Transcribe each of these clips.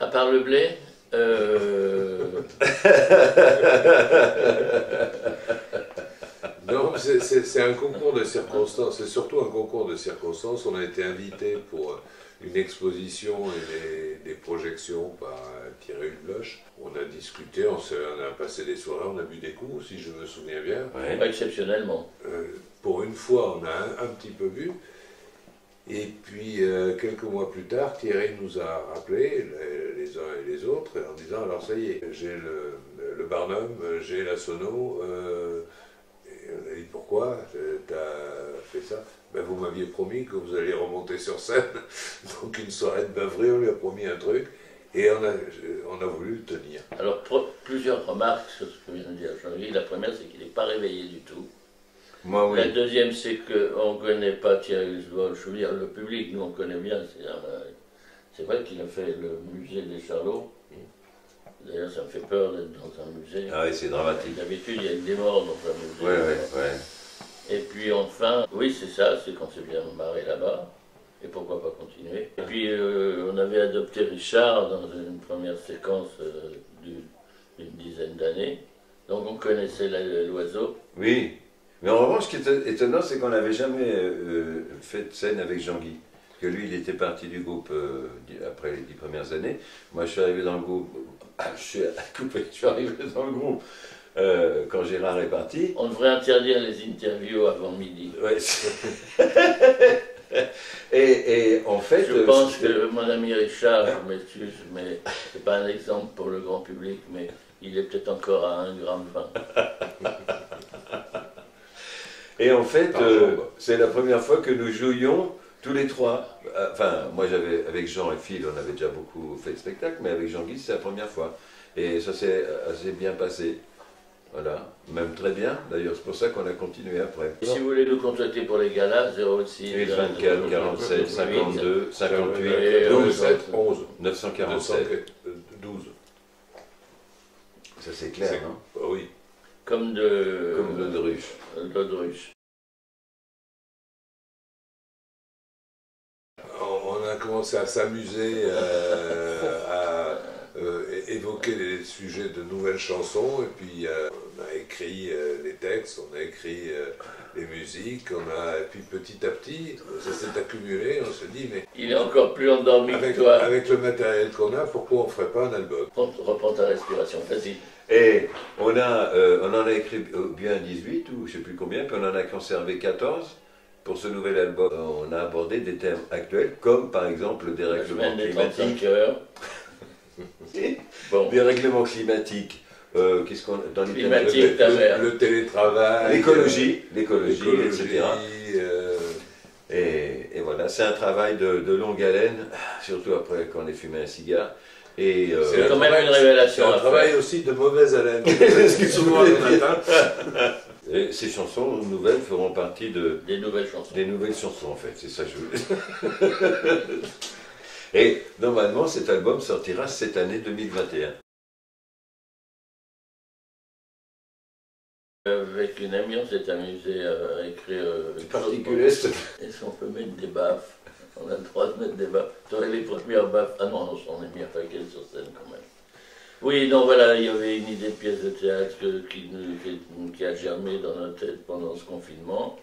À part le blé, euh, Non, c'est- un concours de circonstances, c'est surtout un concours de circonstances. On a été invité pour euh, une exposition et des, des projections par euh, Thierry Hulbloch. On a discuté, on, a passé des soirées, on a bu des coups, si je me souviens bien. Ouais. pas exceptionnellement. Euh, pour une fois, on a un, un petit peu bu. Et puis, euh, quelques mois plus tard, Thierry nous a rappelé, les, uns et les autres, en disant Alors, ça y est, j'ai le, Barnum, j'ai la Sono. euh, et on a dit Pourquoi? Tu as fait ça? Ben, Vous m'aviez promis que vous alliez remonter sur scène. Donc, une soirée de beuverie, on lui a promis un truc. Et on a, on a voulu tenir. Alors, plusieurs remarques sur ce que vient de dire Jean-Louis. La première, c'est qu'il n'est pas réveillé du tout. Moi, oui. La deuxième, c'est qu'on ne connaît pas Thierry Hulsboll. Je veux dire, le public, nous, on connaît bien. C'est euh, c'est vrai qu'il a fait le musée des Charlots. D'ailleurs, ça me fait peur d'être dans un musée. Ah oui, c'est dramatique. D'habitude, il y a des morts dans un musée. Ouais, ouais, ouais. Et puis enfin, oui, c'est ça, c'est qu'on s'est bien marré là-bas. Et pourquoi pas continuer Et puis, euh, on avait adopté Richard dans une première séquence euh, du- d'une dizaine d'années. Donc, on connaissait l'oiseau. Oui. Mais en revanche, ce qui est étonnant, c'est qu'on n'avait jamais euh, fait de scène avec Jean-Guy. Que lui, il était parti du groupe euh, après les dix premières années. Moi, je suis arrivé dans le groupe. Ah, je suis coupé, je suis arrivé dans le groupe euh, quand Gérard est parti. On devrait interdire les interviews avant midi. Ouais, et, et en fait. Je euh, pense que mon ami Richard, je m'excuse, mais c'est pas un exemple pour le grand public, mais il est peut-être encore à 1 gramme 20. Et en fait, euh, c'est la première fois que nous jouions tous les trois. Euh, Enfin, moi j'avais avec Jean et Phil, on avait déjà beaucoup fait de spectacles, mais avec Jean-Guy, c'est la première fois. Et ça s'est assez bien passé. Voilà, même très bien. D'ailleurs, c'est pour ça qu'on a continué après. Et si vous voulez nous contacter pour les galas, 06 8, 24, 47, 52, 58, Et, 12, euh, 7, 11, 947. 12. Ça c'est clair, non? Comme de. Comme le Druche. l'autruche. On on a commencé à s'amuser, euh, à euh, évoquer des sujets de nouvelles chansons, et puis euh, on a écrit les textes, on a écrit les musiques, on a, et puis petit à petit, ça s'est accumulé, on se dit, mais Il est encore plus endormi avec, que toi. avec le matériel qu'on a, pourquoi on ne ferait pas un album? Reprends ta respiration, vas-y. Et on, a, euh, on en a écrit euh, bien 18 ou je sais plus combien, puis on en a conservé 14. Pour ce nouvel album, on a abordé des thèmes actuels, comme par exemple le dérèglement climatique. 35 heures. Bon, Dérèglement climatique, euh, qu'est-ce qu'on dans les thèmes- Climatique. mère. le, le télétravail, L'écologie, euh, l'écologie, l'écologie, etc. euh, Et, et voilà, c'est un travail de, de longue haleine, surtout après qu'on ait fumé un cigare. Et euh, C'est quand même travail- une révélation C'est un travail aussi de mauvaise haleine. Et ces chansons nouvelles feront partie de, Des nouvelles chansons. Des nouvelles chansons en fait, c'est ça que je voulais. Et normalement cet album sortira cette année 2021. Avec une amie, on s'est amusé à écrire. euh, Particulier. Est-ce qu'on peut mettre des baffes? On a le droit de mettre des baffes. Tu aurais les premières baffes. Ah non, on est mis un paquet sur scène quand même. Oui, donc voilà, il y avait une idée de pièce de théâtre qui, a germé dans notre tête pendant ce confinement.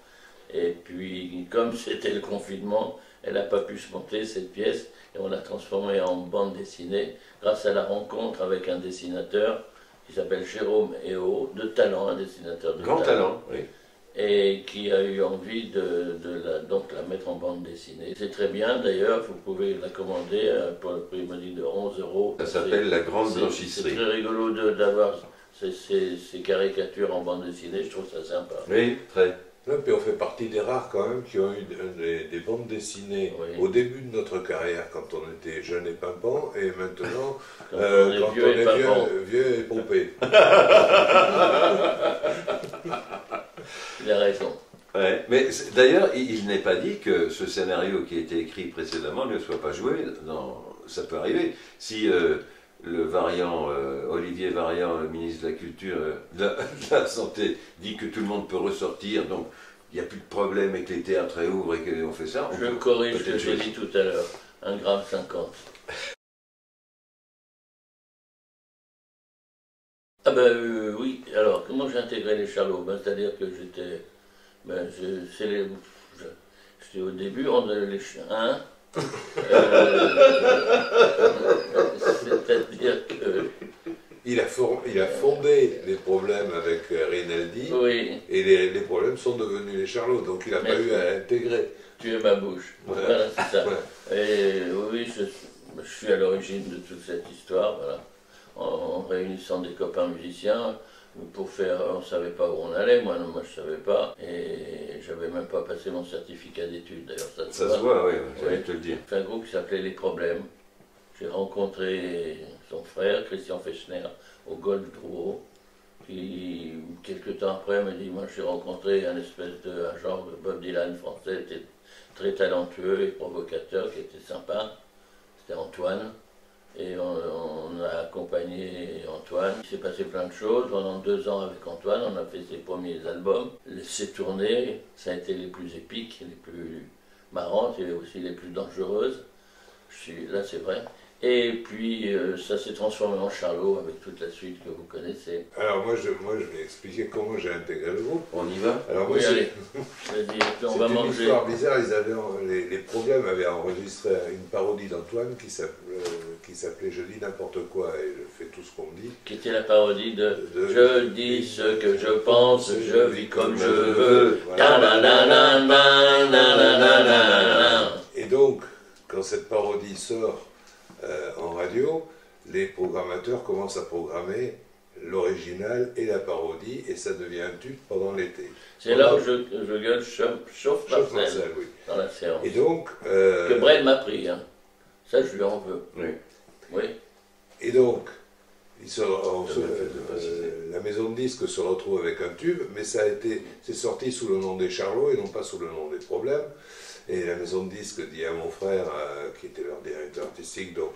Et puis, comme c'était le confinement, elle n'a pas pu se monter cette pièce et on l'a transformée en bande dessinée grâce à la rencontre avec un dessinateur qui s'appelle Jérôme Eo, de talent, un dessinateur de Grand talent, oui. Et qui a eu envie de, de la, donc la mettre en bande dessinée. C'est très bien d'ailleurs, vous pouvez la commander euh, pour le prix modique de 11 euros. Ça s'appelle La Grande C'est- C'est Blanchisserie. très rigolo d'avoir ces, ces- ces caricatures en bande dessinée, je trouve ça sympa. Oui, très. Ouais, puis on fait partie des rares quand même qui ont eu des, des bandes dessinées Oui. au début de notre carrière quand on était jeune et pimpant et maintenant Quand euh, on est quand vieux on est vieux, vieux et pompé. Il a raison. Ouais. Mais d'ailleurs, il, il n'est pas dit que ce scénario qui a été écrit précédemment ne soit pas joué. Ça peut arriver. Si euh, le variant, euh, Olivier Variant, le ministre de la Culture, euh, de, la, de la Santé, dit que tout le monde peut ressortir, donc il n'y a plus de problème et que les théâtres réouvrent et qu'on fait ça, on Je peut corrige ce que j'ai dit tout à l'heure. Un gramme Ah ben euh, oui, alors comment j'ai intégré les Charlots ben, C'est-à-dire que j'étais... Ben, c'est les... au début, on a les chiens. Hein Euh, C'est-à-dire que... Il a, for- il a fondé les problèmes avec euh, Rinaldi Oui, et les, les problèmes sont devenus les Charlots, donc il n'a pas eu à intégrer. tu es ma bouche. Voilà. Voilà, c'est ça. Et oui, je, je suis à l'origine de toute cette histoire, voilà. En, réunissant des copains musiciens pour faire, on ne savait pas où on allait, moi, non, moi je savais pas, et j'avais même pas passé mon certificat d'études, d'ailleurs ça, Ça se voit, oui, j'allais te le dire. fait un groupe qui s'appelait Les Problèmes. J'ai rencontré son frère, Christian Fechner, au Golf Drouot, qui, quelques temps après, me dit Moi, j'ai rencontré un espèce de un genre de Bob Dylan français, était très talentueux et provocateur, qui était sympa. C'était Antoine. Et on, a accompagné Antoine. Il s'est passé plein de choses. Pendant deux ans avec Antoine, on a fait ses premiers albums. Ses tournées, ça a été les plus épiques, les plus marrantes et aussi les plus dangereuses. Là, c'est vrai. Et puis euh, ça s'est transformé en Charlot avec toute la suite que vous connaissez. Alors moi je, vais expliquer comment j'ai intégré le groupe. On y va Alors moi, oui, allez. on va manger. une histoire bizarre, ils avaient, les, les, problèmes avaient enregistré une parodie d'Antoine euh, qui s'appelait Je dis n'importe quoi et je fais tout ce qu'on me dit. Qui était la parodie de, Je dis ce que je pense, je, vis comme, je veux. Et donc, quand cette parodie sort, euh, en radio, les programmateurs commencent à programmer l'original et la parodie et ça devient un tube pendant l'été. C'est là où je, je gueule chauffe, Marcel Marcel, oui. dans la séance. Et donc, euh, Que Brel m'a pris. Hein. Ça, je lui en veux. Oui. Oui. Et donc, il se- on se- euh, la maison de disques se retrouve avec un tube, mais ça a été, c'est sorti sous le nom des Charlots et non pas sous le nom des problèmes. Et la maison de disques dit à mon frère, euh, qui était leur directeur artistique, donc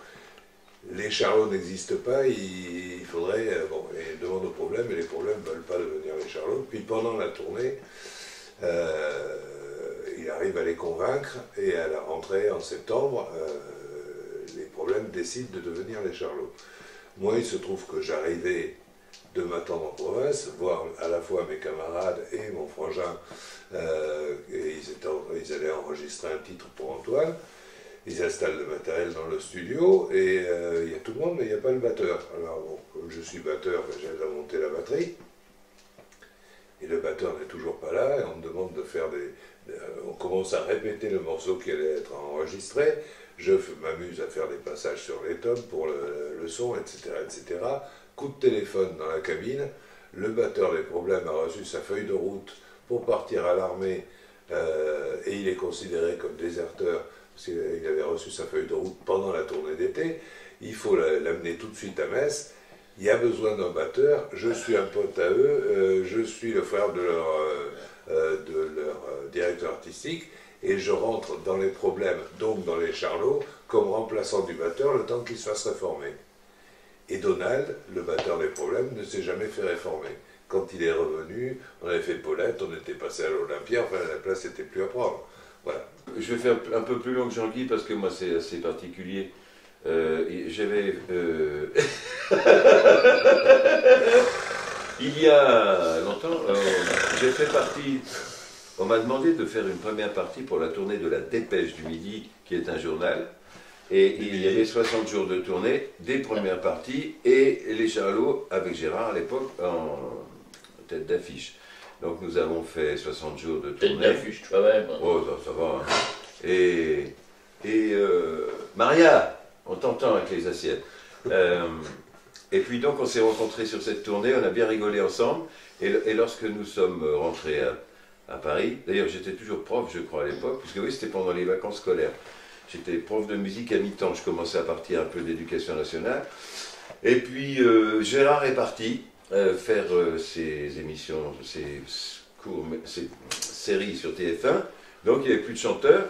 les Charlots n'existent pas, il, faudrait, euh, bon, et demande aux problèmes, et les problèmes ne veulent pas devenir les Charlots. Puis pendant la tournée, euh, il arrive à les convaincre, et à la rentrée en septembre, euh, les problèmes décident de devenir les Charlots. Moi, il se trouve que j'arrivais de m'attendre en province, voir à la fois mes camarades et mon frangin, euh, ils, étaient en- ils allaient enregistrer un titre pour Antoine. Ils installent le matériel dans le studio et euh, il y a tout le monde, mais il n'y a pas le batteur. Alors, bon, comme je suis batteur, ben, j'aide à monter la batterie. Et le batteur n'est toujours pas là, et on me demande de faire des. on commence à répéter le morceau qui allait être enregistré. Je m'amuse à faire des passages sur les tomes pour le, le son, etc., etc. Coup de téléphone dans la cabine. Le batteur des problèmes a reçu sa feuille de route pour partir à l'armée euh, et il est considéré comme déserteur parce qu'il il avait reçu sa feuille de route pendant la tournée d'été. Il faut la- l'amener tout de suite à Metz. Il y a besoin d'un batteur. Je suis un pote à eux. euh, je suis le frère de leur, euh, de leur directeur artistique. Et je rentre dans les problèmes, donc dans les charlots, comme remplaçant du batteur le temps qu'il se fasse réformer. Et Donald, le batteur des problèmes, ne s'est jamais fait réformer. Quand il est revenu, on avait fait Paulette, on était passé à l'Olympia, enfin la place n'était plus à prendre. Voilà. Je vais faire un peu plus long que Jean-Guy parce que moi c'est assez particulier. Euh, J'avais. euh, Il y a longtemps, euh, j'ai fait partie. On m'a demandé de faire une première partie pour la tournée de la Dépêche du Midi, qui est un journal. Et il y avait 60 jours de tournée, des premières parties, et les Charlots, avec Gérard à l'époque, en tête d'affiche. Donc nous avons fait 60 jours de Tête tournée. d'affiche toi-même. Oh, ça, ça va. hein. Et, et euh, Maria, on t'entend avec les assiettes. Euh, et puis donc on s'est rencontrés sur cette tournée, on a bien rigolé ensemble. Et, et lorsque nous sommes rentrés à, à Paris, d'ailleurs j'étais toujours prof, je crois, à l'époque, puisque oui, c'était pendant les vacances scolaires. J'étais prof de musique à mi-temps, je commençais à partir un peu d'éducation nationale. Et puis euh, Gérard est parti euh, faire euh, ses émissions, ses cours, ses séries sur TF1. Donc il n'y avait plus de chanteurs.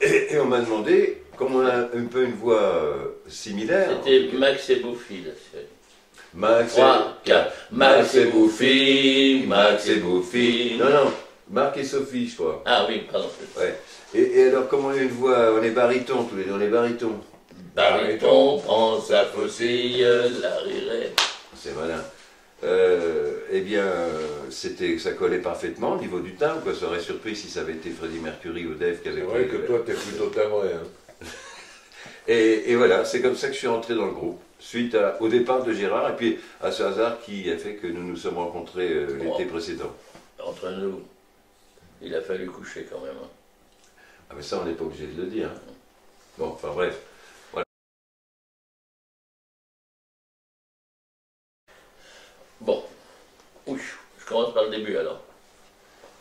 Et, et on m'a demandé, comme on a un peu une voix similaire. C'était Max et Bouffi, la série. Max 3, et 4. Max et Bouffi, Max et Bouffi. Non, non, Marc et Sophie, je crois. Ah oui, pardon. Ouais. Et, et alors, comme on a une voix, on est baryton tous les deux, on est baryton. Bariton prend sa faucille, la rirette. C'est malin. euh, eh bien, c'était, ça collait parfaitement au niveau du timbre. Quoi. Ça aurait surpris si ça avait été Freddie Mercury ou Dave qui avait C'est vrai que toi, t'es plutôt timbré. Hein. Et, et voilà, c'est comme ça que je suis entré dans le groupe, suite à- au départ de Gérard et puis à ce hasard qui a fait que nous nous sommes rencontrés euh, l'été précédent. Entre nous, il a fallu coucher quand même. hein. Ah, mais ça, on n'est pas obligé de le dire. hein. Bon, enfin bref. Bon, Ouh, je commence par le début alors.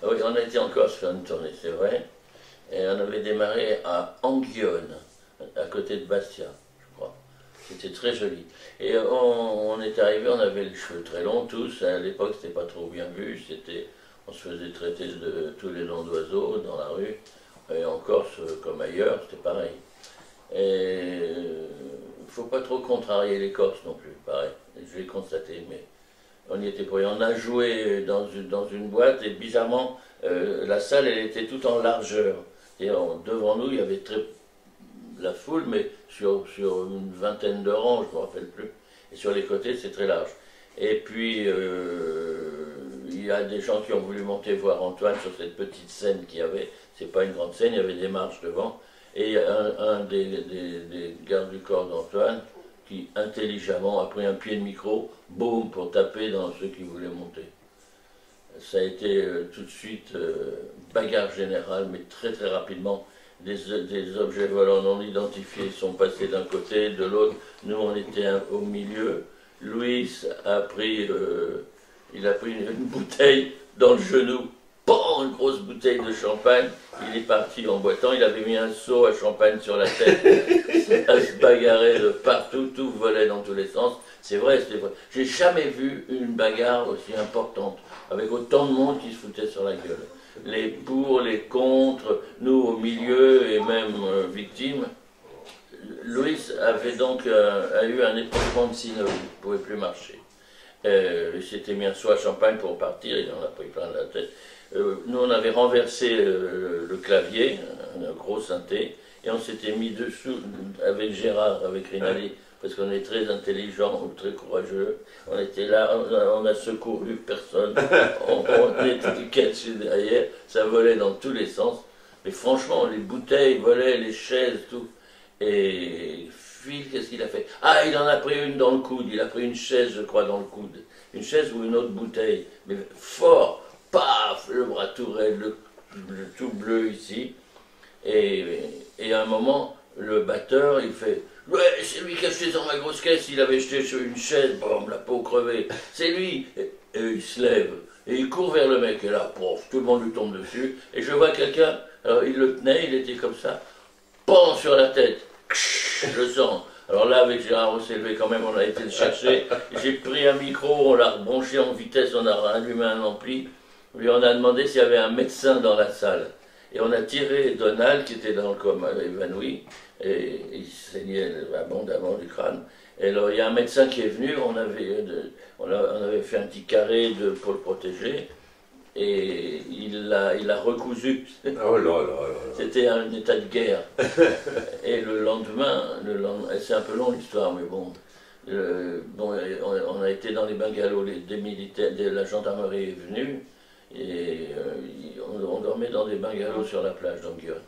Ah Oui, on a été en Corse faire une tournée, c'est vrai. Et on avait démarré à Anguionne, à côté de Bastia, je crois. C'était très joli. Et on, on est arrivé, on avait les cheveux très longs tous. À l'époque, c'était pas trop bien vu. C'était, on se faisait traiter de tous les noms d'oiseaux dans la rue. Et en Corse, comme ailleurs, c'était pareil. Et il faut pas trop contrarier les Corses non plus, pareil. Je l'ai constaté, mais on y était pour. On a joué dans une, dans une boîte et bizarrement, euh, la salle, elle était toute en largeur. Et en- devant nous, il y avait très, la foule, mais sur, sur une vingtaine de rangs, je ne me rappelle plus. Et sur les côtés, c'est très large. Et puis, euh, il y a des gens qui ont voulu monter voir Antoine sur cette petite scène qu'il y avait. C'est pas une grande scène, il y avait des marches devant. Et un, un des, des- des gardes du corps d'Antoine, qui intelligemment a pris un pied de micro, boum, pour taper dans ceux qui voulaient monter. Ça a été euh, tout de suite euh, bagarre générale, mais très très rapidement. Des, des objets volants non identifiés sont passés d'un côté, de l'autre. Nous, on était au milieu. Louis a pris, euh, il a pris une, bouteille dans le genou. Bon, une grosse bouteille de champagne. Il est parti en boitant. Il avait mis un seau à champagne sur la tête. à se bagarrer de partout. Tout volait dans tous les sens. C'est vrai, c'est vrai. J'ai jamais vu une bagarre aussi importante, avec autant de monde qui se foutait sur la gueule. Les pour, les contre, nous au milieu et même euh, victimes. Louis avait donc euh, a eu un épanchement de synovie, il ne pouvait plus marcher. Euh, il s'était mis un seau à champagne pour partir, il en a pris plein la tête. Euh, nous, on avait renversé euh, le clavier, un, gros synthé, et on s'était mis dessous avec Gérard, avec Rinaldi, parce qu'on est très intelligent, très courageux. On était là, on a, secouru personne, on, on était cachés derrière, ça volait dans tous les sens. Mais franchement, les bouteilles volaient, les chaises, tout. Et Phil, qu'est-ce qu'il a fait? Ah, il en a pris une dans le coude, il a pris une chaise, je crois, dans le coude. Une chaise ou une autre bouteille. Mais fort, paf, le bras tout le, tout bleu ici. Et, à un moment, le batteur, il fait Ouais, c'est lui qui a jeté dans ma grosse caisse, il avait jeté sur une chaise, bon, la peau crevée. C'est lui et, il se lève, et il court vers le mec, et là, pof, tout le monde lui tombe dessus. Et je vois quelqu'un, alors il le tenait, il était comme ça, pan sur la tête, je sens. Alors là, avec Gérard, levé quand même, on a été le chercher. J'ai pris un micro, on l'a rebranché en vitesse, on a allumé un ampli. Lui, on a demandé s'il y avait un médecin dans la salle. Et on a tiré Donald, qui était dans le coma, évanoui, et il saignait abondamment du crâne. Et alors, il y a un médecin qui est venu, on avait, euh, on avait fait un petit carré pour le protéger, et il l'a il a recousu. Oh là là là là. C'était un état de guerre. Et le lendemain, le lendemain c'est un peu long l'histoire, mais bon. le- bon, on, on a été dans les bungalows, les, des militaires, des- la gendarmerie est venue, et euh, on, on dormait dans des bungalows sur la plage d'Anguionne.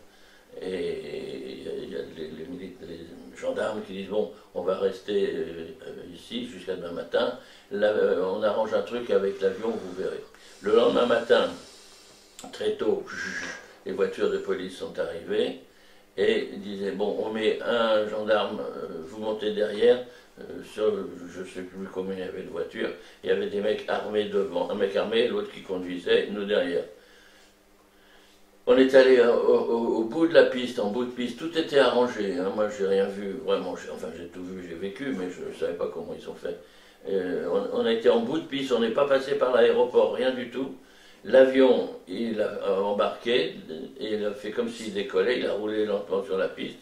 Et il y a, il y a les, les mili- les gendarmes qui disent Bon, on va rester euh, euh, ici jusqu'à demain matin. Là, euh, on arrange un truc avec l'avion, vous verrez. Le lendemain matin, très tôt, les voitures de police sont arrivées et disaient Bon, on met un gendarme, euh, vous montez derrière. euh, sur, je ne sais plus combien il y avait de voitures. Il y avait des mecs armés devant, un mec armé, l'autre qui conduisait, nous derrière. On est allé au, bout de la piste, en bout de piste, tout était arrangé. hein. Moi, j'ai rien vu, vraiment. Enfin, j'ai tout vu, j'ai vécu, mais je ne savais pas comment ils ont fait. Euh, on, a été en bout de piste, on n'est pas passé par l'aéroport, rien du tout. L'avion, il a embarqué, il a fait comme s'il décollait, il a roulé lentement sur la piste.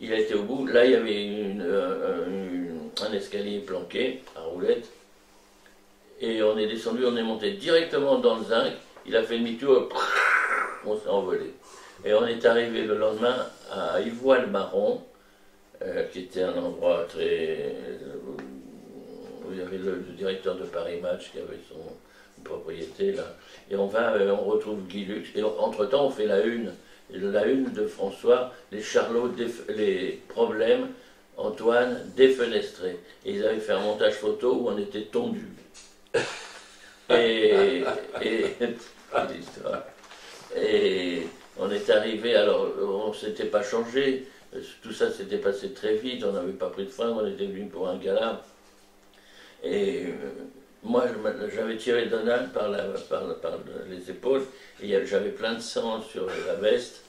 Il a été au bout. Là, il y avait euh, une- un escalier planqué à roulette. Et on est descendu, on est monté directement dans le zinc. Il a fait demi-tour, on s'est envolé. Et on est arrivé le lendemain à Ivoile-Marron, euh, qui était un endroit très, il y avait le, directeur de Paris Match qui avait son propriété là. Et on va, euh, on retrouve Guy Lux. Et entre-temps, on fait la une. La une de François, les Charlots, les problèmes, Antoine défenestré. Et ils avaient fait un montage photo où on était tondu. Et, et. Et on est arrivé, alors on ne s'était pas changé, tout ça s'était passé très vite, on n'avait pas pris de frein, on était venu pour un gala. Et euh, moi, je j'avais tiré Donald par, les épaules, et j'avais plein de sang sur la veste,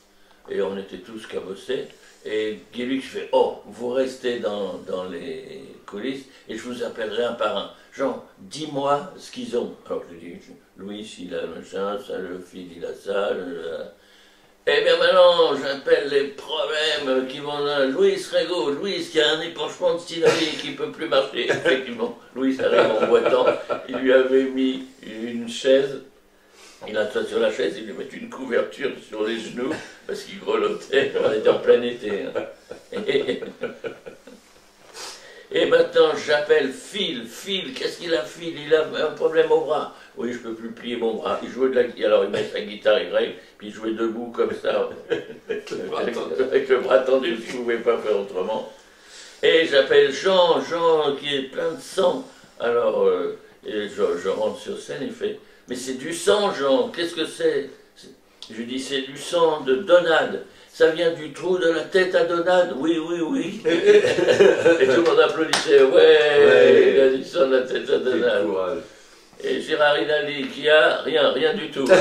et on était tous cabossés. Et Guy Lux fait Oh, vous restez dans, les coulisses, et je vous appellerai un par un. Jean, dis-moi ce qu'ils ont. Alors je dis Louis, il a machin, ça, le fils, il a ça. Eh bien maintenant, j'appelle les problèmes qui vont là. Louis Rego, Louis qui a un épanchement de stylorie qui ne peut plus marcher. Effectivement, Louis arrive en boitant. Il lui avait mis une chaise. Il a sur la chaise, il lui met une couverture sur les genoux parce qu'il grelottait. On était en plein été. hein. Et, maintenant, j'appelle Phil. Phil, qu'est-ce qu'il a, Phil? Il a un problème au bras. Oui, je peux plus plier mon bras. Il jouait de la alors il met sa guitare Y, puis il jouait debout comme ça, avec, avec le bras tendu, parce qu'il ne pouvait pas faire autrement. Et j'appelle Jean, Jean qui est plein de sang. Alors, euh, et je, je rentre sur scène, il fait Mais c'est du sang, Jean, qu'est-ce que c'est? C'est- Je lui dis C'est du sang de Donald. Ça vient du trou de la tête à Donald Oui, oui, oui. Et tout le monde applaudissait Ouais, Ouais. il a sang de la tête à Donald. Et Gérard Rinaldi qui a rien, rien du tout.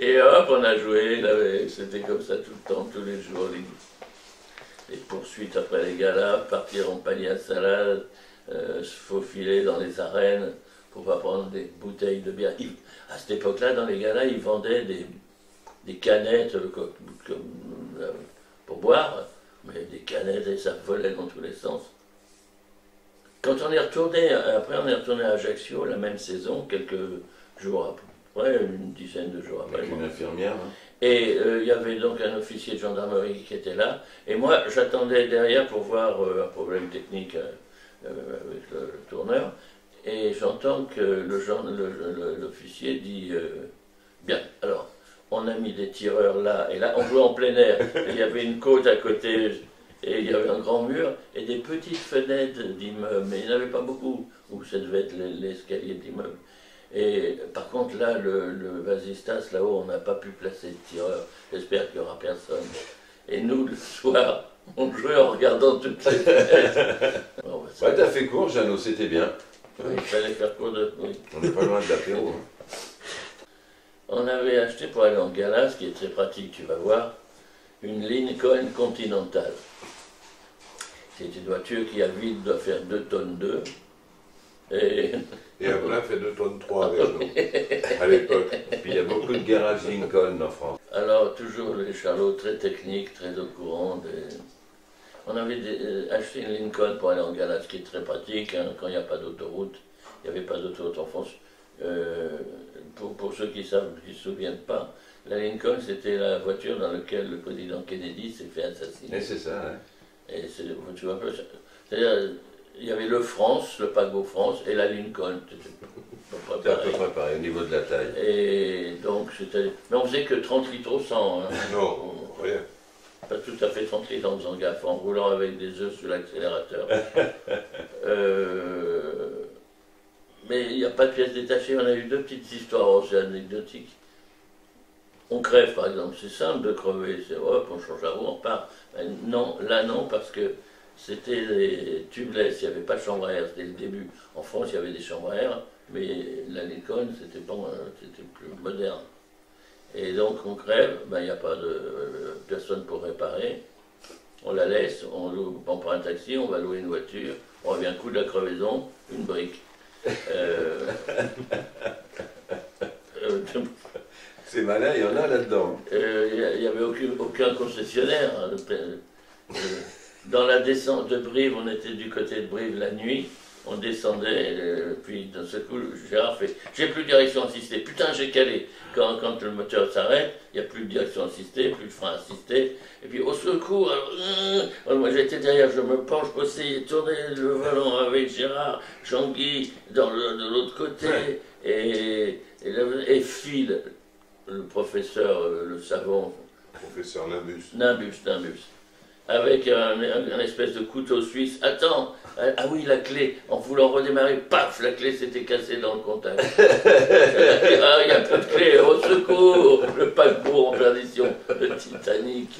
Et hop, on a joué, c'était comme ça tout le temps, tous les jours. Les, les poursuites après les galas, partir en panier à salade, euh, se faufiler dans les arènes pour pas prendre des bouteilles de bière. Ils- à cette époque-là, dans les galas, ils vendaient des, des canettes euh, comme, euh, pour boire, mais des canettes et ça volait dans tous les sens. Quand on est retourné, après on est retourné à Ajaccio, la même saison, quelques jours après, une dizaine de jours après. Avec une infirmière. hein. Et euh, il y avait donc un officier de gendarmerie qui était là. Et moi, j'attendais derrière pour voir euh, un problème technique euh, avec le, le tourneur. Et j'entends que le gen- le- le- l'officier dit euh, Bien, alors, on a mis des tireurs là et là. On jouait en plein air. Il y avait une côte à côté. Et il y avait un grand mur et des petites fenêtres d'immeubles. Mais il n'y en avait pas beaucoup où ça devait être les- l'escalier d'immeubles. Et par contre, là, le, le Vasistas, là-haut, on n'a pas pu placer de tireur. J'espère qu'il n'y aura personne. Et nous, le soir, on jouait en regardant toutes les fenêtres. Bon, bah, Ouais, t'as fait court, Jeannot, c'était bien. Il fallait faire court de. oui. On n'est pas loin de l'apéro. hein. On avait acheté pour aller en gala, ce qui est très pratique, tu vas voir, une Lincoln Continental. C'est une voiture qui à vide doit faire 2 tonnes 2. Et Et un plein fait 2 tonnes 3 avec nous, à l'époque. Puis il y a beaucoup de garages Lincoln en France. Alors, toujours les charlots très techniques, très au courant. des- On avait des- euh, acheté une Lincoln pour aller en gala, ce qui est très pratique hein, quand il n'y a pas d'autoroute. Il n'y avait pas d'autoroute en France. Euh, pour, pour ceux qui savent, qui ne se souviennent pas, la Lincoln, c'était la voiture dans laquelle le président Kennedy s'est fait assassiner. Et c'est ça, hein. Et c'est, tu vois c'est-à-dire, il y avait le France, le paquebot France, et la Lincoln. C'était à peu près C'est à peu pareil. près pareil au niveau de la taille. Et donc, c'était. Mais on faisait que 30 litres au 100. hein. Non, rien. Pas tout à fait 30 litres en faisant gaffe, en roulant avec des œufs sur l'accélérateur. Euh, mais il n'y a pas de pièces détachées. On a eu deux petites histoires aussi anecdotiques. On crève, par exemple. C'est simple de crever. C'est hop, on change la roue, on part. Ben non, là non, parce que c'était les tubeless. Il n'y avait pas de chambre à air. C'était le début. En France, il y avait des chambres à air, mais la Lincoln, c'était bon, hein, c'était plus moderne. Et donc on crève, ben, il n'y a pas de euh, personne pour réparer. On la laisse, on, loue, on prend un taxi, on va louer une voiture, on revient coup de la crevaison, une brique. Euh, euh, C'est malin, il y en a là-dedans. euh, Il n'y avait aucun, aucun concessionnaire. hein. Dans la descente de Brive, on était du côté de Brive la nuit, on descendait, euh, puis d'un seul coup, Gérard fait J'ai plus de direction assistée. Putain, j'ai calé. Quand, quand le moteur s'arrête, il n'y a plus de direction assistée, plus de frein assisté. Et puis au secours, alors, euh, moi j'étais derrière, je me penche pour essayer de tourner le volant avec Gérard, Jean-Guy dans le- de l'autre côté, et, et, et Phil, le professeur, euh, le savant, Professeur Nimbus. Nimbus, Nimbus, avec un, un- un espèce de couteau suisse. Attends, ah ah oui, la clé, en voulant redémarrer, paf, la clé s'était cassée dans le contact. ah, il n'y a plus de clé, au secours, le paquebot en perdition, le Titanic.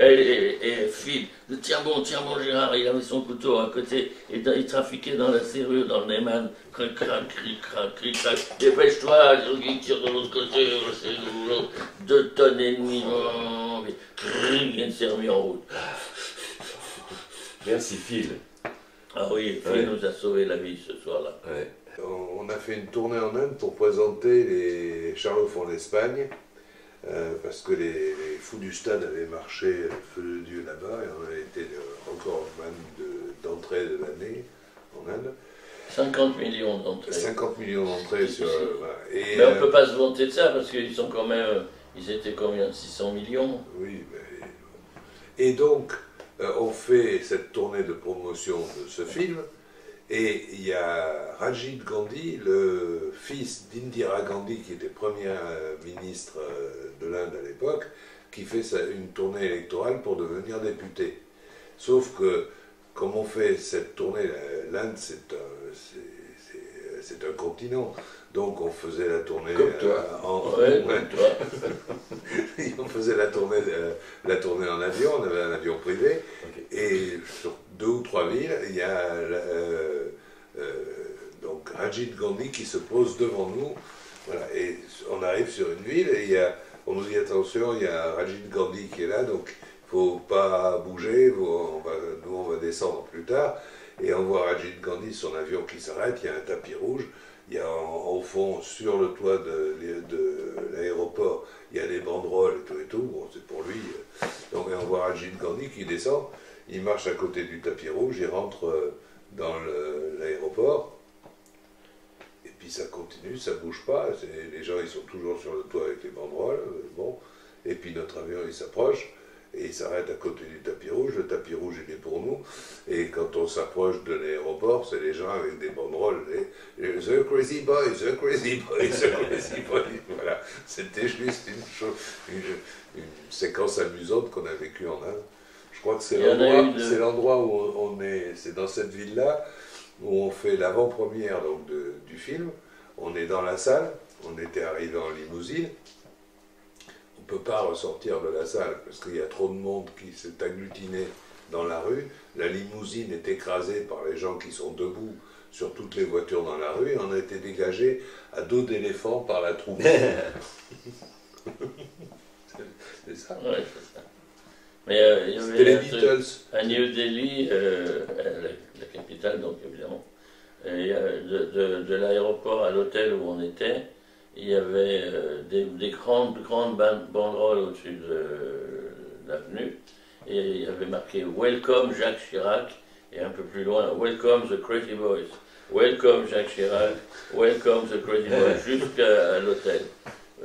Et, et, et Phil, tiens bon, tiens bon Gérard, il avait son couteau à côté, et dans- il trafiquait dans la serrure, dans le Neyman, cric crac, cric crac, cric crac, dépêche-toi, il tire de l'autre côté, c'est deux tonnes et demie, il s'est remis en route. Merci Phil. Ah oui, Phil Ouais. nous a sauvé la vie ce soir-là. Ouais. On a fait une tournée en Inde pour présenter les Charlots font l'Espagne, euh, parce que les, les fous du stade avaient marché le feu de Dieu là-bas, et on a été le recordman de- d'entrée de, l'année en Inde. 50 millions d'entrées. 50 millions d'entrées sur. euh, voilà. Et, Mais on euh, ne peut pas se vanter de ça parce qu'ils sont quand même. euh, Ils étaient combien? 600 millions? Oui, mais- Et donc, euh, on fait cette tournée de promotion de ce film, et il y a Rajiv Gandhi, le fils d'Indira Gandhi, qui était première euh, ministre euh, de l'Inde à l'époque, qui fait une tournée électorale pour devenir député. Sauf que, comme on fait cette tournée, l'Inde, c'est un, un continent. Donc on faisait la tournée Comme toi. euh, en, Ouais, ouais. comme toi. on faisait la tournée, euh, la tournée en avion, on avait un avion privé, et sur deux ou trois villes, il y a euh, donc Rajit Gandhi qui se pose devant nous. Voilà, et on arrive sur une ville et il y a, on nous dit attention, il y a Rajit Gandhi qui est là, donc il faut pas bouger, on va, nous on va descendre plus tard. Et on voit Rajit Gandhi, son avion qui s'arrête, il y a un tapis rouge, il y a en- au fond, sur le toit de, l'aéroport, il y a des banderoles et tout et tout, bon, c'est pour lui. Donc on voit Rajit Gandhi qui descend, il marche à côté du tapis rouge, il rentre euh, dans l'aéroport, et puis ça continue, ça bouge pas, les gens ils sont toujours sur le toit avec les banderoles, euh, bon, et puis notre avion il s'approche, et il s'arrête à côté du tapis rouge, le tapis rouge il est pour nous, et quand on s'approche de l'aéroport, c'est les gens avec des banderoles, les, les The Crazy Boys, The Crazy Boys, The Crazy Boys, voilà, c'était juste une, chose, une, une séquence amusante qu'on a vécue en Inde. Je crois que c'est l'endroit, où on on est, c'est dans cette ville-là où on fait l'avant-première donc de- du film. On est dans la salle, on était arrivé en limousine. On ne peut pas ressortir de la salle parce qu'il y a trop de monde qui s'est agglutiné dans la rue. La limousine est écrasée par les gens qui sont debout sur toutes les voitures dans la rue et on a été dégagé à dos d'éléphant par la troupe. c'est ça. Ouais, c'est ça. Mais euh, il y C'était les avait truc- Beatles. à New Delhi, euh, euh, la, la capitale donc évidemment, et, euh, de, de- de l'aéroport à l'hôtel où on était, il y avait euh, des, des grandes, grandes ban- banderoles au-dessus de l'avenue, et il y avait marqué Welcome Jacques Chirac, et un peu plus loin, Welcome the Crazy Boys. Welcome Jacques Chirac, Welcome the Crazy Boys, jusqu'à l'hôtel.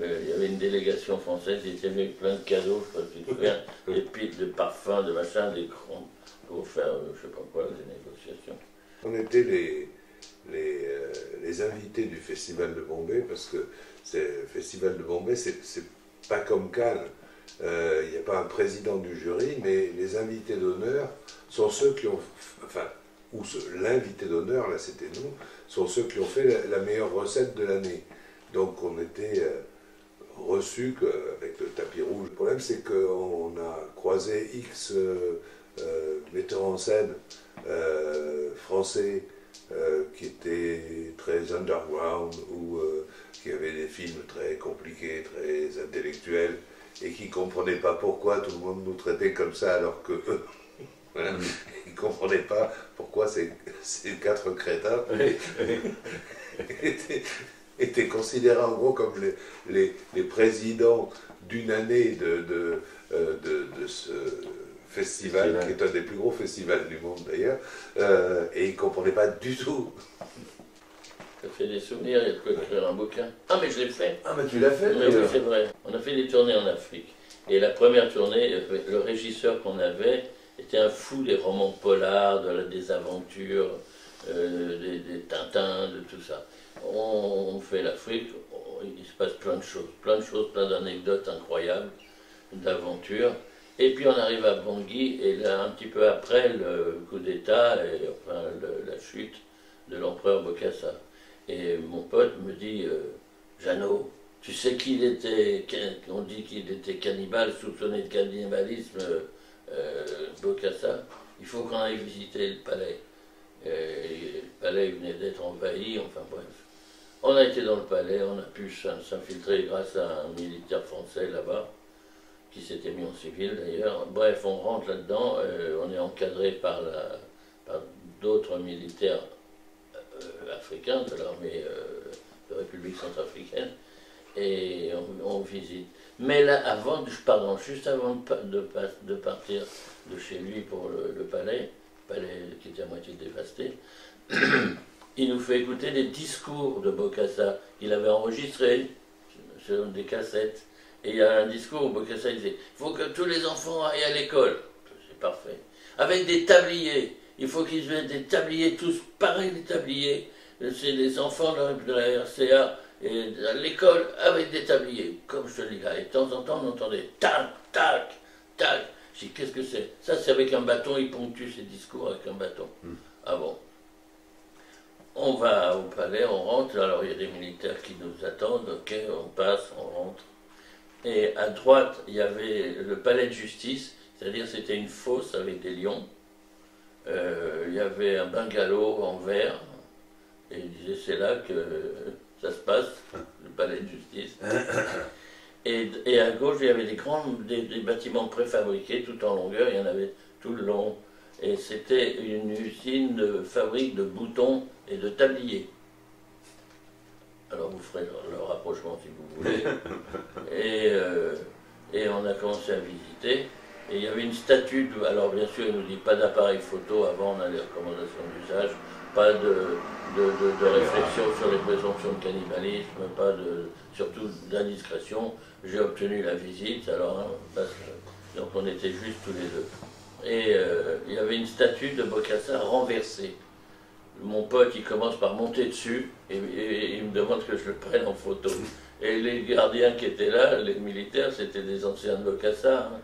Euh, il y avait une délégation française, ils étaient venus avec plein de cadeaux, je sais pas si tu te souviens, des piles de parfums, de machin, des crans, pour faire, euh, je sais pas quoi, des négociations. On était les, les, euh, les invités du Festival de Bombay parce que le Festival de Bombay, c'est pas comme Cannes. Euh, Il n'y a pas un président du jury, mais les invités d'honneur sont ceux qui ont. Enfin, ou l'invité d'honneur, là c'était nous, sont ceux qui ont fait la, meilleure recette de l'année. Donc on était euh, reçus avec le tapis rouge. Le problème, c'est qu'on a croisé X euh, euh, metteurs en scène euh, français euh, qui étaient très underground ou euh, qui avaient des films très compliqués, très intellectuels et qui ne comprenaient pas pourquoi tout le monde nous traitait comme ça alors que eux, voilà, ils ne comprenaient pas pourquoi ces, ces quatre crétins étaient, étaient considérés en gros comme les, les, les présidents d'une année de, de, euh, de, de ce festival, qui est un des plus gros festivals du monde d'ailleurs, euh, et il ne comprenait pas du tout. Ça fait des souvenirs, il y a de quoi écrire un bouquin. Ah, mais je l'ai fait. Ah, mais tu l'as fait Mais oui, c'est vrai. On a fait des tournées en Afrique. Et la première tournée, euh, le régisseur qu'on avait était un fou des romans polars, de la, des aventures, euh, des, des Tintins, de tout ça. On, on fait l'Afrique, il se passe plein de choses, plein de choses, plein d'anecdotes incroyables, d'aventures. Et puis on arrive à Bangui, et là, un petit peu après le coup d'État, et enfin la chute de l'empereur Bokassa. Et mon pote me dit, euh, Jeannot, tu sais qu'il était, on dit qu'il était cannibale, soupçonné de cannibalisme, euh, Bokassa. Il faut qu'on aille visiter le palais. Et le palais venait d'être envahi, enfin bref. On a été dans le palais, on a pu s'in- s'infiltrer grâce à un militaire français là-bas, qui s'était mis en civil d'ailleurs. Bref, on rentre là-dedans, euh, on est encadré par, d'autres militaires euh, africains de l'armée euh, de République centrafricaine et on, visite. Mais là, avant, pardon, juste avant de, pa- de, pa- de partir de chez lui pour le, le palais, palais qui était à moitié dévasté, il nous fait écouter des discours de Bokassa qu'il avait enregistrés sur des cassettes. Et il y a un discours où Bokassa disait il faut que tous les enfants aillent à l'école. C'est parfait. Avec des tabliers. Il faut qu'ils aient des tabliers, tous pareils des tabliers. C'est les enfants de la, RCA et à l'école avec des tabliers. Comme je te dis là. Et de temps en temps, on entendait tac, tac, tac. Je dis qu'est-ce que c'est? Ça, c'est avec un bâton. Il ponctue ses discours avec un bâton. Ah bon? On va au palais, on rentre, alors il y a des militaires qui nous attendent, ok, on passe, on rentre. Et à droite, il y avait le palais de justice, c'est-à-dire c'était une fosse avec des lions. Euh, il y avait un bungalow en verre, et il disait c'est là que ça se passe, le palais de justice. Et, et à gauche, il y avait des grands des, des bâtiments préfabriqués tout en longueur, il y en avait tout le long. Et c'était une usine de fabrique de boutons et de tabliers. Alors vous ferez le, rapprochement si vous voulez. et, euh, et on a commencé à visiter. Et il y avait une statue, de- alors bien sûr, il nous dit pas d'appareil photo, avant on a les recommandations d'usage, pas de, de, de- de réflexion sur les présomptions de cannibalisme, pas de, surtout d'indiscrétion. J'ai obtenu la visite, alors, hein, parce que- donc on était juste tous les deux. Et euh, il y avait une statue de Bokassa renversée. Mon pote, il commence par monter dessus et, et- et il me demande que je le prenne en photo. Et les gardiens qui étaient là, les militaires, c'était des anciens de Bokassa, hein.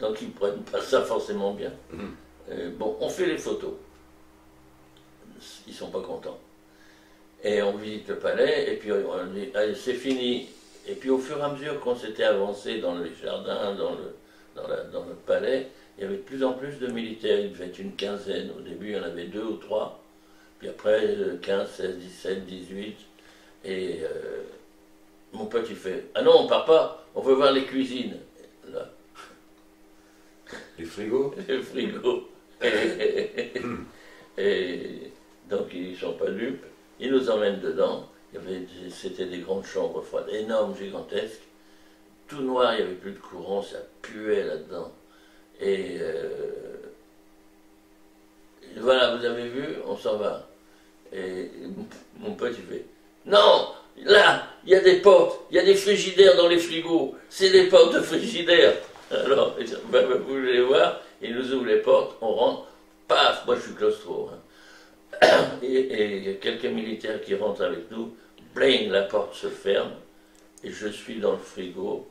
donc ils ne prennent pas ça forcément bien. Euh, bon, on fait les photos. Ils sont pas contents. Et on visite le palais, et puis on dit, allez, c'est fini. Et puis au fur et à mesure qu'on s'était avancé dans les jardins, dans le, dans, la- dans le palais, il y avait de plus en plus de militaires. Il devait être une quinzaine. Au début, il y en avait deux ou trois. Puis après, euh, 15, 16, 17, 18. Et euh, mon pote, il fait Ah non, on part pas, on veut voir les cuisines. Là, Les frigos le frigo. Et, et donc, ils sont pas dupes. Ils nous emmènent dedans. C'était des grandes chambres froides, énormes, gigantesques. Tout noir, il n'y avait plus de courant, ça puait là-dedans. Et, euh, et voilà, vous avez vu, on s'en va. Et mon pote, il fait Non, là, il y a des portes, il y a des frigidaires dans les frigos, c'est des portes de frigidaires. Alors, Ben, ben, vous voulez voir Il nous ouvre les portes, on rentre, paf, moi je suis claustro. hein. Et et il y a quelques militaires qui rentrent avec nous, bling, la porte se ferme, et je suis dans le frigo.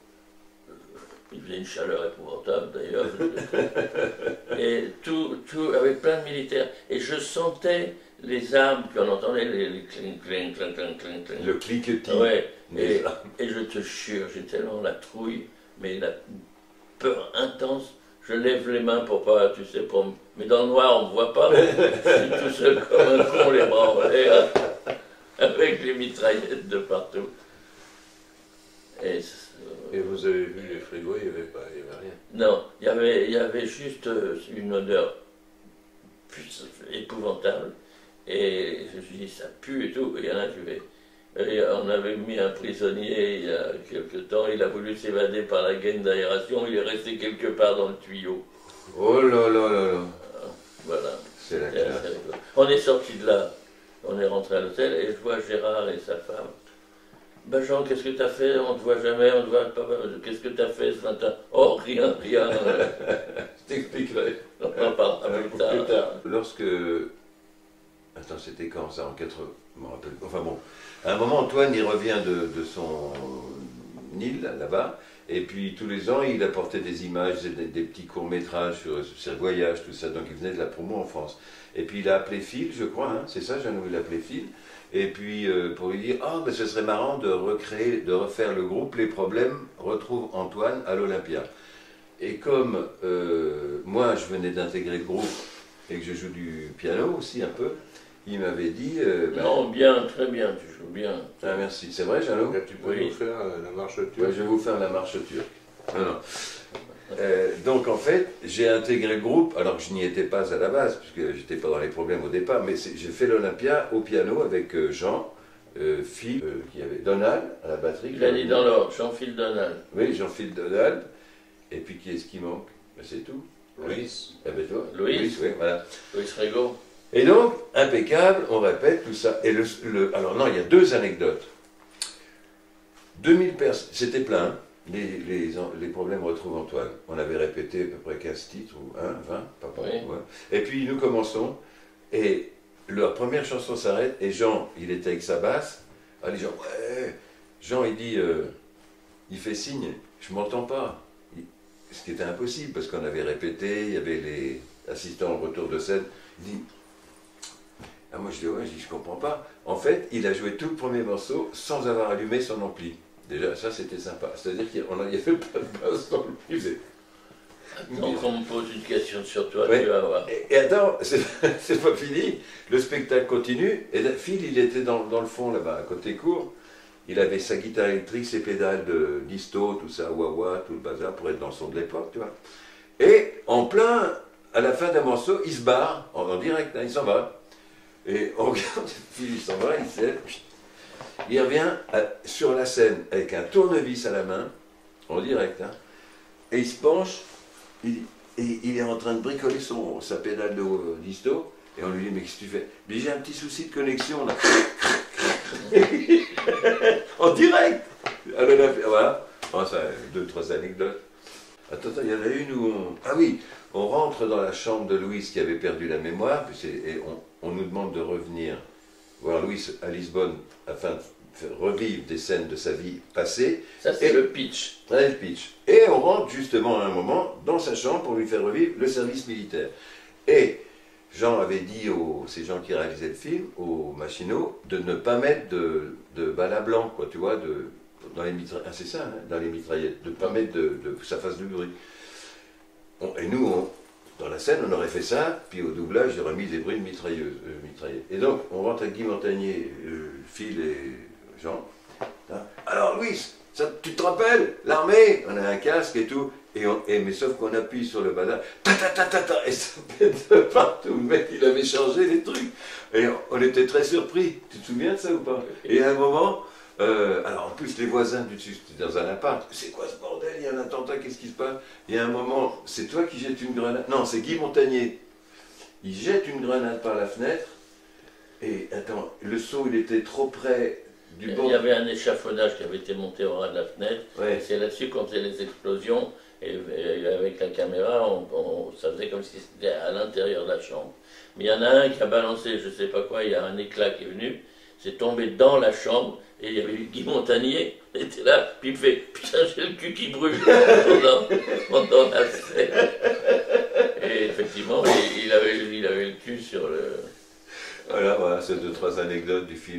Il faisait une chaleur épouvantable d'ailleurs. et tout, tout avec plein de militaires. Et je sentais les armes, puis on entendait les, les cling, cling, cling, cling, cling, cling. Le cliquetis. Ouais, et, je te jure, j'ai tellement la trouille, mais la peur intense. Je lève les mains pour pas, tu sais, pour mais dans le noir on me voit pas. je suis tout seul comme un con, les bras en l'air, avec les mitraillettes de partout. Et Et vous avez vu les frigos, il n'y avait pas, il y avait rien. non, il y avait, il y avait juste euh, une odeur épouvantable. Et je me suis dit, ça pue et tout. Et il y en a qui fait. Et on avait mis un prisonnier il y a quelque temps, il a voulu s'évader par la gaine d'aération, il est resté quelque part dans le tuyau. Oh là là là là. Voilà. C'est la classe. On est sorti de là, on est rentré à l'hôtel et je vois Gérard et sa femme. Ben Jean, qu'est-ce que t'as fait? On te voit jamais, on te voit pas. Qu'est-ce que t'as fait ce matin? Oh, rien, rien. Je t'expliquerai. on en parlera plus plus tard. Lorsque. Attends, c'était quand ça En 80. Je me rappelle. Enfin bon. À un moment, Antoine, il revient de, de son île, là- là-bas. Et puis tous les ans, il apportait des images, des, petits courts-métrages sur, sur ses voyages, tout ça. Donc il venait de la promo en France. Et puis il a appelé Phil, je crois, hein, c'est ça, Jeannot, il a appelé Phil. Et puis euh, pour lui dire Ah, ben ce serait marrant de recréer, de refaire le groupe Les Problèmes retrouve Antoine à l'Olympia. Et comme euh, moi, je venais d'intégrer le groupe et que je joue du piano aussi un peu, il m'avait dit euh, ben, Non, bien, très bien, tu joues bien. ah, merci, c'est vrai, Jeannot tu peux Oui. nous faire euh, la marche turque. Ouais, je vais vous faire la marche turque. Non, non. Euh, donc en fait, j'ai intégré le groupe, alors que je n'y étais pas à la base, puisque j'étais pas dans les problèmes au départ, mais j'ai fait l'Olympia au piano avec euh, Jean, euh, Phil, euh, qui avait Donald à la batterie. Il a dit dans l'ordre, Jean-Phil Donald. Oui, Jean-Phil Donald. Et puis qui est-ce qui manque? Ben, C'est tout. Louis. Eh ben toi Louis. oui, voilà. Louis Rego. Et donc, impeccable, on répète tout ça. Et le, le- alors non, il y a deux anecdotes. 2000 personnes, c'était plein, hein. les, les, les problèmes retrouvent Antoine. On avait répété à peu près 15 titres, ou 1, 20, pas Oui. ouais. Et puis nous commençons, et leur première chanson s'arrête, et Jean, il était avec sa basse, ah, les gens, ouais, Jean, il dit, euh, il fait signe, je m'entends pas. Il- ce qui était impossible, parce qu'on avait répété, il y avait les assistants au retour de scène. Il dit, ah, moi je dis, ouais, je dis, je comprends pas. En fait, il a joué tout le premier morceau sans avoir allumé son ampli. Déjà, ça c'était sympa. C'est-à-dire qu'on a- il y avait pas de basse dans le musée. Donc on me pose une question sur toi, tu vas voir. Et, et attends, c'est pas fini. Le spectacle continue. Et Phil, il était dans, dans le fond là-bas, à côté court. Il avait sa guitare électrique, ses pédales de disto, tout ça, wah-wah, tout le bazar, pour être dans le son de l'époque, tu vois. Et en plein, à la fin d'un morceau, il se barre, en, en direct, hein, il s'en va. Et on regarde, Phil, il s'en va, il lève, il revient à- sur la scène avec un tournevis à la main, en direct, hein, et il se penche, il, et il est en train de bricoler son, sa pédale de euh, disto, et on lui dit, mais qu'est-ce que tu fais? Mais j'ai un petit souci de connexion, là. en direct à l'Olympia, Voilà. Bon, ça, deux, trois anecdotes. Attends, il y en a une où. Ah oui, on rentre dans la chambre de Louise qui avait perdu la mémoire, et on, on nous demande de revenir voir Louise à Lisbonne afin de faire revivre des scènes de sa vie passée. Ça, c'est le pitch. Le pitch. Et on rentre justement à un moment dans sa chambre pour lui faire revivre le service militaire. Et Jean avait dit aux ces gens qui réalisaient le film, aux machinaux, de ne pas mettre de, de balles à blanc, quoi, tu vois, de, dans les mitraillettes. Ah, c'est ça, hein, dans les mitraillettes, de ne pas mettre de, de- que ça fasse du bruit. On- et nous, on- dans la scène, on aurait fait ça, puis au doublage, j'aurais mis des bruits de mitrailleuse, euh, mitraillette. Et donc, on rentre avec Guy Montagnier, euh, Phil et Jean. Hein? Alors, Louis, ça, tu te rappelles? L'armée? On a un casque et tout. Et on- et- mais sauf qu'on appuie sur le bazar, ta ta ta ta ta, et ça pète de partout. Le mec, il avait changé les trucs. Et on, on était très surpris. Tu te souviens de ça ou pas? Et à un moment, euh, alors en plus, les voisins du dessus, c'était dans un appart. C'est quoi ce bordel? Il y a un attentat, qu'est-ce qui se passe? Et à un moment, c'est toi qui jettes une grenade? Non, c'est Guy Montagnier. Il jette une grenade par la fenêtre. Et attends, le saut, il était trop près du Il bord. y avait un échafaudage qui avait été monté au ras de la fenêtre. Ouais. C'est là-dessus qu'on faisait les explosions. Et, et avec la caméra, on, on- ça faisait comme si c'était à l'intérieur de la chambre. Mais il y en a un qui a balancé, je sais pas quoi, il y a un éclat qui est venu, c'est tombé dans la chambre, et il y avait Guy Montagnier, il était là, puis il fait Putain, j'ai le cul qui brûle pendant, pendant la scène. Et effectivement, il, il avait, il avait le cul sur le. Voilà, voilà, c'est deux, trois anecdotes du film.